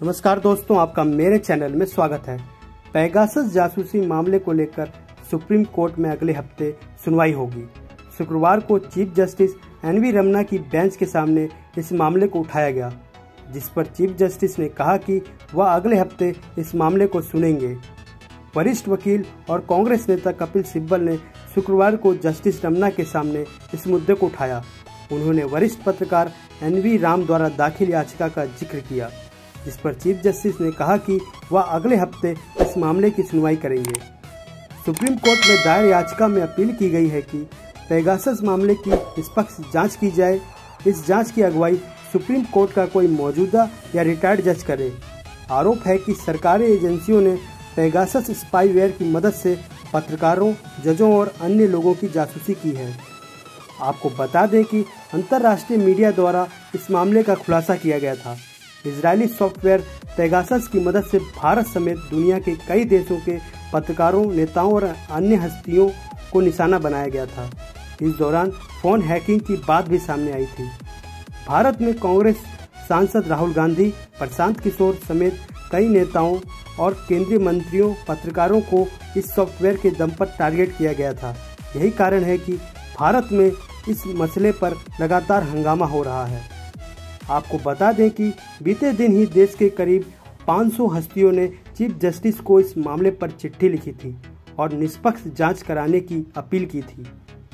नमस्कार दोस्तों, आपका मेरे चैनल में स्वागत है। पैगासस जासूसी मामले को लेकर सुप्रीम कोर्ट में अगले हफ़्ते सुनवाई होगी। शुक्रवार को chief justice N V Ramana की बेंच के सामने इस मामले को उठाया गया, जिस पर चीफ जस्टिस ने कहा कि वह अगले हफ़्ते इस मामले को सुनेंगे। वरिष्ठ वकील और कांग्रेस नेता कपिल सिब्बल ने शुक्रवार को जस्टिस रमना के सामने इस मुद्दे को उठाया। उन्होंने वरिष्ठ पत्रकार एन वी राम द्वारा दाखिल याचिका का ज़िक्र किया। जिस पर चीफ जस्टिस ने कहा कि वह अगले हफ़्ते इस मामले की सुनवाई करेंगे। सुप्रीम कोर्ट में दायर याचिका में अपील की गई है कि पेगासस मामले की निष्पक्ष जाँच की जाए। इस जाँच की अगुवाई सुप्रीम कोर्ट का कोई मौजूदा या रिटायर्ड जज करे। आरोप है कि सरकारी एजेंसियों ने पेगासस स्पाईवेयर की मदद से पत्रकारों, जजों और अन्य लोगों की जासूसी की है। आपको बता दें कि अंतर्राष्ट्रीय मीडिया द्वारा इस मामले का खुलासा किया गया था। इजरायली सॉफ्टवेयर पेगासस की मदद से भारत समेत दुनिया के कई देशों के पत्रकारों, नेताओं और अन्य हस्तियों को निशाना बनाया गया था। इस दौरान फ़ोन हैकिंग की बात भी सामने आई थी। भारत में कांग्रेस सांसद राहुल गांधी, प्रशांत किशोर समेत कई नेताओं और केंद्रीय मंत्रियों, पत्रकारों को इस सॉफ्टवेयर के दम पर टारगेट किया गया था। यही कारण है कि भारत में इस मसले पर लगातार हंगामा हो रहा है। आपको बता दें कि बीते दिन ही देश के करीब 500 हस्तियों ने चीफ जस्टिस को इस मामले पर चिट्ठी लिखी थी और निष्पक्ष जाँच कराने की अपील की थी।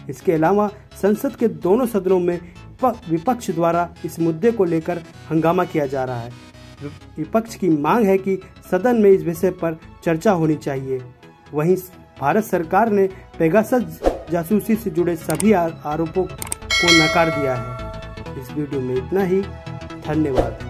इसके अलावा संसद के दोनों सदनों में विपक्ष द्वारा इस मुद्दे को लेकर हंगामा किया जा रहा है। विपक्ष की मांग है कि सदन में इस विषय पर चर्चा होनी चाहिए। वहीं भारत सरकार ने पेगासस जासूसी से जुड़े सभी आरोपों को नकार दिया है। इस वीडियो में इतना ही। धन्यवाद।